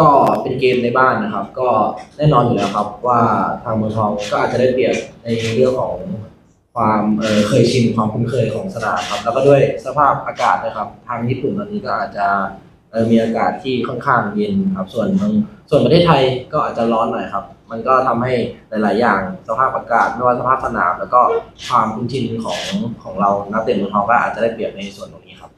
ก็เป็นเกมในบ้านนะครับ ก็แน่นอนอยู่แล้วครับ ว่าทางเมืองทองก็อาจจะได้เปรียบในเรื่องของความเออเคยชินความคุ้นเคยของสนามครับ แล้วก็ด้วยสภาพอากาศนะครับ ทางญี่ปุ่นตอนนี้ก็อาจจะเออมีอากาศที่ค่อนข้างเย็นครับ ส่วนทางส่วนประเทศไทยก็อาจจะร้อนหน่อยครับ มันก็ทำให้หลาย ๆ อย่างสภาพอากาศไม่ว่าสภาพสนาม แล้วก็ความคุ้นชินของของเรานักเตะเมืองทองก็อาจจะได้เปรียบในส่วนตรงนี้ครับ